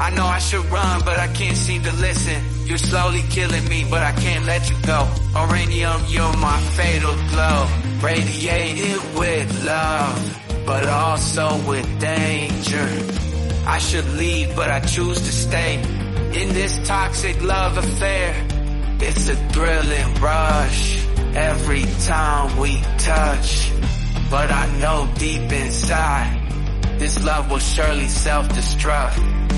I know I should run, but I can't seem to listen. You're slowly killing me, but I can't let you go. Uranium, you're my fatal glow. Radiated with love, but also with danger. I should leave, but I choose to stay. In this toxic love affair, it's a thrilling rush. Every time we touch, but I know deep inside, this love will surely self-destruct.